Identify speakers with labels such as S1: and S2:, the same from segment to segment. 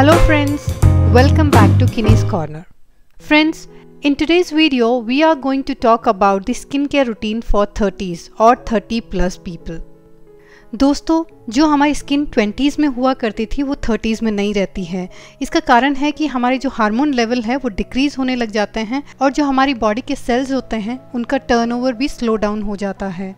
S1: Hello friends, welcome back to Kinney's Corner. Friends, in today's video we are going to talk about the skincare routine for 30s or 30 plus people. दोस्तों जो हमारी skin 20s में हुआ करती थी वो 30s में नहीं रहती है इसका कारण है कि हमारे जो हार्मोन लेवल है वो डिक्रीज होने लग जाते हैं और जो हमारी बॉडी के सेल्स होते हैं उनका टर्नओवर भी स्लो डाउन हो जाता है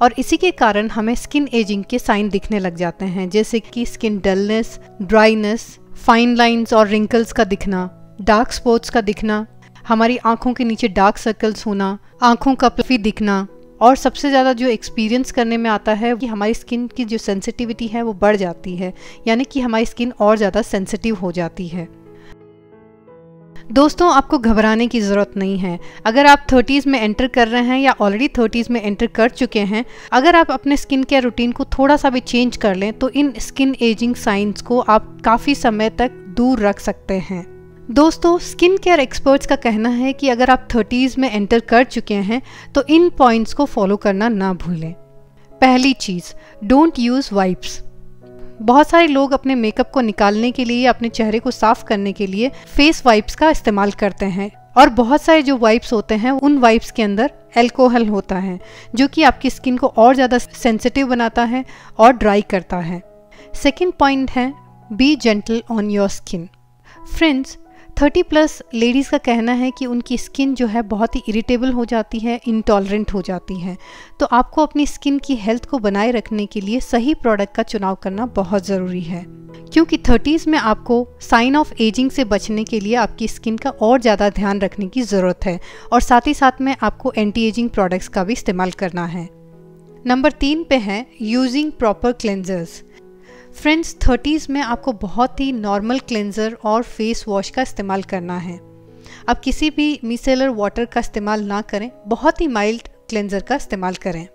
S1: और इसी के कारण हमें स्किन एजिंग के साइन दिखने लग जाते हैं, जैसे कि skin dullness dryness fine lines और रिंकल्स का दिखना डार्क स्पॉट्स का दिखना, हमारी आँखों के नीचे डार्क सर्कल्स होना, आँखों का प्लफी दिखना, और सबसे ज़्यादा जो एक्सपीरियंस करने में आता है कि हमारी स्किन की जो सेंसिटिविटी है वो बढ़ जाती है, यानी कि हमारी स्किन और ज़्यादा सेंसिटिव हो जाती है। दोस्तों, आपको घबराने की ज़रूरत नहीं है। अगर आप थर्टीज़ में एंटर कर रहे हैं या ऑलरेडी थर्टीज़ में एंटर कर चुके हैं, अगर आप अपने स्किन केयर रूटीन को थोड़ा सा भी चेंज कर लें तो इन स्किन एजिंग साइंस को आप काफ़ी समय तक दूर रख सकते हैं। दोस्तों स्किन केयर एक्सपर्ट्स का कहना है कि अगर आप थर्टीज़ में एंटर कर चुके हैं तो इन पॉइंट्स को फॉलो करना ना भूलें। पहली चीज़ डोंट यूज़ वाइप्स बहुत सारे लोग अपने मेकअप को निकालने के लिए, अपने चेहरे को साफ़ करने के लिए फेस वाइप्स का इस्तेमाल करते हैं। और बहुत सारे जो वाइप्स होते हैं, उन वाइप्स के अंदर एल्कोहल होता है, जो कि आपकी स्किन को और ज़्यादा सेंसिटिव बनाता है और ड्राई करता है। सेकेंड पॉइंट है be gentle on your skin friends thirty plus ladies का कहना है कि उनकी स्किन जो है बहुत ही इरिटेबल हो जाती है इंटॉलरेंट हो जाती है। तो आपको अपनी स्किन की हेल्थ को बनाए रखने के लिए सही प्रोडक्ट का चुनाव करना बहुत ज़रूरी है। क्योंकि थर्टीज़ में आपको साइन ऑफ़ एजिंग से बचने के लिए आपकी स्किन का और ज़्यादा ध्यान रखने की ज़रूरत है और साथ ही साथ में आपको एंटी एजिंग प्रोडक्ट्स का भी इस्तेमाल करना है। नंबर तीन पे है using proper cleansers friends thirties में आपको बहुत ही नॉर्मल क्लेंज़र और फेस वॉश का इस्तेमाल करना है। आप किसी भी मिसेलर वाटर का इस्तेमाल ना करें, बहुत ही माइल्ड क्लेंज़र का इस्तेमाल करें।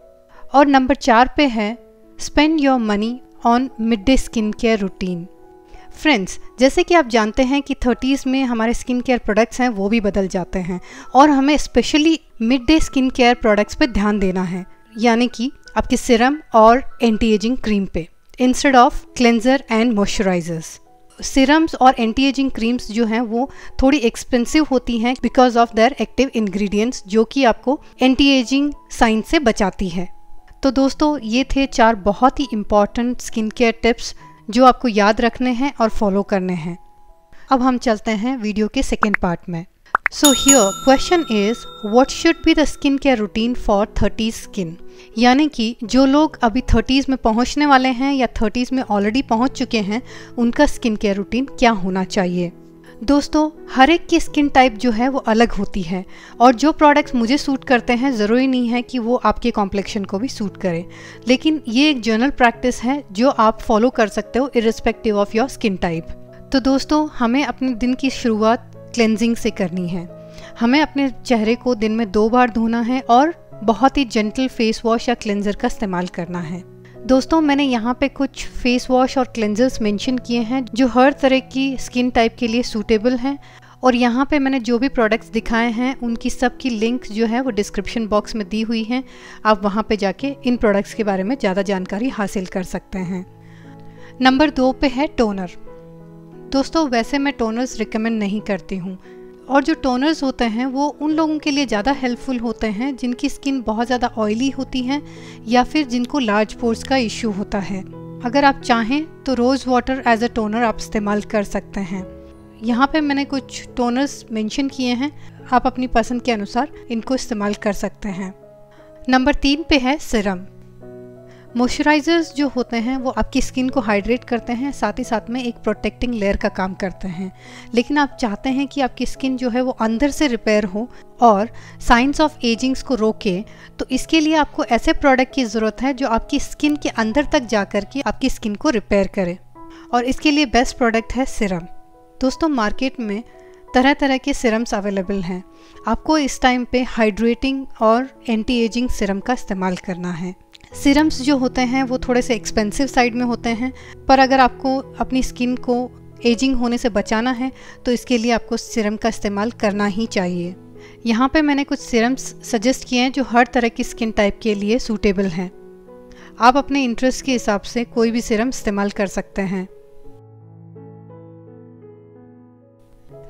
S1: और नंबर चार पे है spend your money on midday skin care routine friends जैसे कि आप जानते हैं कि थर्टीज़ में हमारे स्किन केयर प्रोडक्ट्स हैं, वो भी बदल जाते हैं। और हमें specially mid day skin care products पे ध्यान देना है, यानी कि आपके सिरम और एंटी एजिंग क्रीम पे। Instead of cleanser and moisturisers serums और एंटी एजिंग क्रीम्स जो हैं, वो थोड़ी एक्सपेंसिव होती हैं because of their active ingredients जो कि आपको एंटी एजिंग साइन से बचाती है। तो दोस्तों, ये थे चार बहुत ही इंपॉर्टेंट स्किन केयर टिप्स जो आपको याद रखने हैं और फॉलो करने हैं। अब हम चलते हैं वीडियो के सेकेंड पार्ट में। So here question is what should be the skin care routine for thirties skin यानी कि जो लोग अभी थर्टीज़ में पहुँचने वाले हैं या थर्टीज़ में ऑलरेडी पहुँच चुके हैं, उनका स्किन केयर रूटीन क्या होना चाहिए? दोस्तों, हर एक की स्किन टाइप जो है वो अलग होती है और जो प्रोडक्ट्स मुझे सूट करते हैं, ज़रूरी नहीं है कि वो आपके कॉम्प्लेक्शन को भी सूट करें। लेकिन ये एक जनरल प्रैक्टिस है जो आप फॉलो कर सकते हो irrespective of your skin type तो दोस्तों, हमें अपने दिन की शुरुआत क्लेंजिंग से करनी है। हमें अपने चेहरे को दिन में दो बार धोना है और बहुत ही जेंटल फेस वॉश या क्लेंजर का इस्तेमाल करना है। दोस्तों, मैंने यहाँ पे कुछ फेस वॉश और क्लेंजर्स मेंशन किए हैं जो हर तरह की स्किन टाइप के लिए सूटेबल हैं और यहाँ पे मैंने जो भी प्रोडक्ट्स दिखाए हैं, उनकी सब की लिंक जो है वो डिस्क्रिप्शन बॉक्स में दी हुई हैं। आप वहाँ पे जाके इन प्रोडक्ट्स के बारे में ज़्यादा जानकारी हासिल कर सकते हैं। नंबर दो पे है टोनर दोस्तों, वैसे मैं टोनर्स रिकमेंड नहीं करती हूँ। और जो टोनर्स होते हैं, वो उन लोगों के लिए ज़्यादा हेल्पफुल होते हैं, जिनकी स्किन बहुत ज़्यादा ऑयली होती है, या फिर जिनको लार्ज पोर्स का इश्यू होता है। अगर आप चाहें तो rose water as a toner आप इस्तेमाल कर सकते हैं। यहाँ पे मैंने कुछ टोनर्स मेंशन किए हैं, आप अपनी पसंद के अनुसार इनको इस्तेमाल कर सकते हैं। नंबर तीन पे है सिरम मॉइस्चराइज़र्स जो होते हैं, वो आपकी स्किन को हाइड्रेट करते हैं, साथ ही साथ में एक प्रोटेक्टिंग लेयर का काम करते हैं। लेकिन आप चाहते हैं कि आपकी स्किन जो है वो अंदर से रिपेयर हो और साइंस ऑफ़ एजिंग्स को रोके तो इसके लिए आपको ऐसे प्रोडक्ट की ज़रूरत है जो आपकी स्किन के अंदर तक जा के आपकी स्किन को रिपेयर करे। और इसके लिए बेस्ट प्रोडक्ट है सिरम दोस्तों मार्केट में तरह तरह के सिरम्स अवेलेबल हैं। आपको इस टाइम पे हाइड्रेटिंग और एंटी एजिंग सिरम का इस्तेमाल करना है। सिरम्स जो होते हैं, वो थोड़े से एक्सपेंसिव साइड में होते हैं, पर अगर आपको अपनी स्किन को एजिंग होने से बचाना है तो इसके लिए आपको सिरम का इस्तेमाल करना ही चाहिए। यहाँ पे मैंने कुछ सिरम्स सजेस्ट किए हैं, जो हर तरह की स्किन टाइप के लिए सूटेबल हैं। आप अपने इंटरेस्ट के हिसाब से कोई भी सिरम इस्तेमाल कर सकते हैं।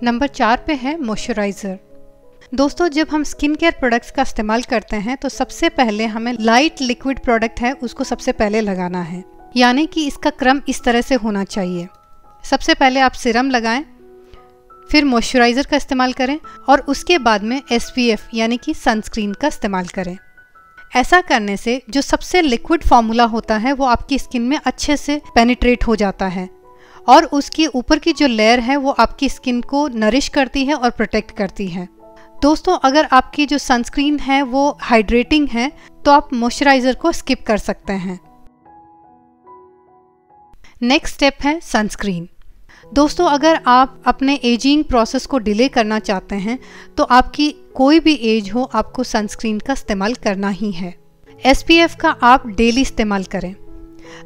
S1: नंबर चार पे है मॉइस्चराइज़र दोस्तों, जब हम स्किन केयर प्रोडक्ट्स का इस्तेमाल करते हैं तो सबसे पहले हमें लाइट लिक्विड प्रोडक्ट है, उसको सबसे पहले लगाना है। यानी कि इसका क्रम इस तरह से होना चाहिए। सबसे पहले आप सिरम लगाएँ, फिर मॉइस्चराइज़र का इस्तेमाल करें और उसके बाद में एसपीएफ यानी कि सनस्क्रीन का इस्तेमाल करें। ऐसा करने से जो सबसे लिक्विड फार्मूला होता है, वो आपकी स्किन में अच्छे से पेनिट्रेट हो जाता है और उसकी ऊपर की जो लेयर है, वो आपकी स्किन को नरिश करती है और प्रोटेक्ट करती है। दोस्तों, अगर आपकी जो सनस्क्रीन है वो हाइड्रेटिंग है तो आप मॉइस्चराइज़र को स्किप कर सकते हैं। नेक्स्ट स्टेप है सनस्क्रीन दोस्तों, अगर आप अपने एजिंग प्रोसेस को डिले करना चाहते हैं तो आपकी कोई भी एज हो, आपको सनस्क्रीन का इस्तेमाल करना ही है। एसपीएफ का आप डेली इस्तेमाल करें।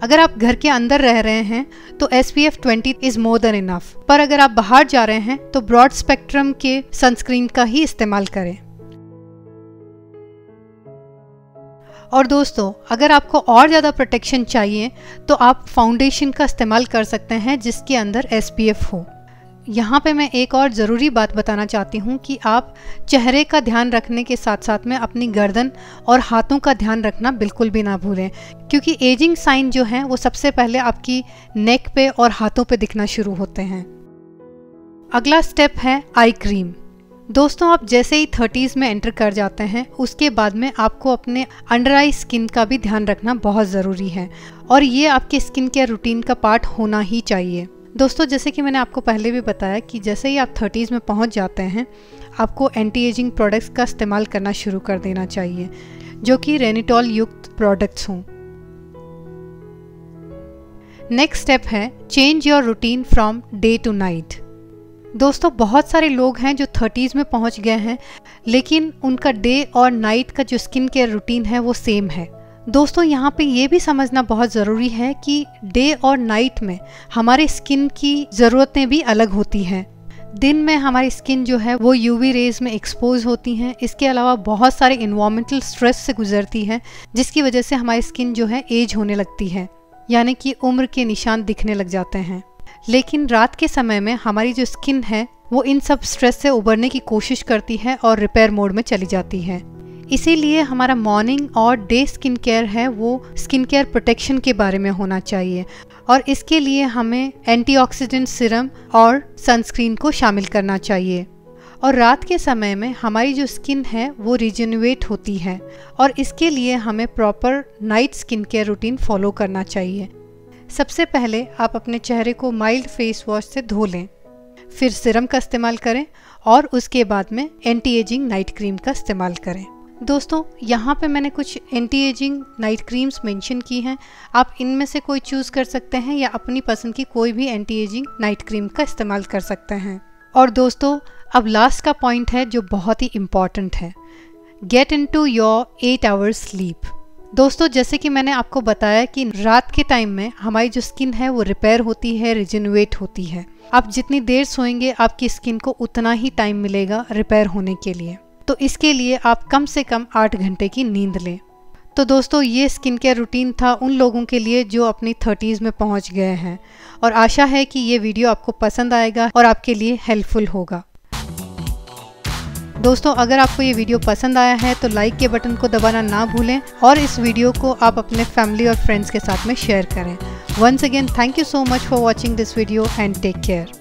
S1: अगर आप घर के अंदर रह रहे हैं तो S P F twenty is more than enough पर अगर आप बाहर जा रहे हैं तो ब्रॉड स्पेक्ट्रम के सनस्क्रीन का ही इस्तेमाल करें। और दोस्तों, अगर आपको और ज़्यादा प्रोटेक्शन चाहिए तो आप फाउंडेशन का इस्तेमाल कर सकते हैं जिसके अंदर एस पी एफ़ हो। यहाँ पे मैं एक और ज़रूरी बात बताना चाहती हूँ कि आप चेहरे का ध्यान रखने के साथ साथ में अपनी गर्दन और हाथों का ध्यान रखना बिल्कुल भी ना भूलें। क्योंकि एजिंग साइन जो हैं, वो सबसे पहले आपकी नेक पे और हाथों पे दिखना शुरू होते हैं। अगला स्टेप है आई क्रीम दोस्तों, आप जैसे ही थर्टीज़ में एंटर कर जाते हैं, उसके बाद में आपको अपने अंडर आई स्किन का भी ध्यान रखना बहुत ज़रूरी है। और ये आपके स्किन केयर रूटीन का पार्ट होना ही चाहिए। दोस्तों, जैसे कि मैंने आपको पहले भी बताया कि जैसे ही आप थर्टीज़ में पहुँच जाते हैं, आपको एंटी एजिंग प्रोडक्ट्स का इस्तेमाल करना शुरू कर देना चाहिए, जो कि रेनिटॉल युक्त प्रोडक्ट्स हों। नेक्स्ट स्टेप है change your routine from day to night दोस्तों, बहुत सारे लोग हैं जो थर्टीज़ में पहुँच गए हैं, लेकिन उनका डे और नाइट का जो स्किन केयर रूटीन है, वो सेम है। दोस्तों, यहाँ पे ये भी समझना बहुत ज़रूरी है कि डे और नाइट में हमारे स्किन की ज़रूरतें भी अलग होती हैं। दिन में हमारी स्किन जो है, वो यूवी रेज में एक्सपोज होती हैं। इसके अलावा बहुत सारे इन्वामेंटल स्ट्रेस से गुजरती है, जिसकी वजह से हमारी स्किन जो है एज होने लगती है, यानी कि उम्र के निशान दिखने लग जाते हैं। लेकिन रात के समय में हमारी जो स्किन है, वो इन सब स्ट्रेस से उबरने की कोशिश करती है और रिपेयर मोड में चली जाती है। इसीलिए हमारा मॉर्निंग और डे स्किन केयर है, वो स्किन केयर प्रोटेक्शन के बारे में होना चाहिए। और इसके लिए हमें एंटीऑक्सीडेंट सिरम और सनस्क्रीन को शामिल करना चाहिए। और रात के समय में हमारी जो स्किन है, वो रिजनवेट होती है। और इसके लिए हमें proper night skin care routine follow करना चाहिए। सबसे पहले आप अपने चेहरे को माइल्ड फेस वॉश से धो लें। फिर सिरम का इस्तेमाल करें और उसके बाद में एंटी एजिंग नाइट क्रीम का इस्तेमाल करें। दोस्तों, यहाँ पे मैंने कुछ anti ageing night creams mention की हैं। आप इनमें से कोई चूज़ कर सकते हैं या अपनी पसंद की कोई भी एंटी एजिंग नाइट क्रीम का इस्तेमाल कर सकते हैं। और दोस्तों, अब लास्ट का पॉइंट है जो बहुत ही इंपॉर्टेंट है। Get into your eight hours sleep दोस्तों, जैसे कि मैंने आपको बताया कि रात के टाइम में हमारी जो स्किन है वो रिपेयर होती है रिजनवेट होती है। आप जितनी देर सोएँगे, आपकी स्किन को उतना ही टाइम मिलेगा रिपेयर होने के लिए। तो इसके लिए आप कम से कम आठ घंटे की नींद लें। तो दोस्तों, ये स्किन केयर रूटीन था उन लोगों के लिए जो अपनी थर्टीज़ में पहुँच गए हैं। और आशा है कि ये वीडियो आपको पसंद आएगा और आपके लिए हेल्पफुल होगा। दोस्तों, अगर आपको ये वीडियो पसंद आया है तो लाइक के बटन को दबाना ना भूलें और इस वीडियो को आप अपने फैमिली और फ्रेंड्स के साथ में शेयर करें। Once again thank you so much for watching this video and take care